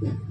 Ừ.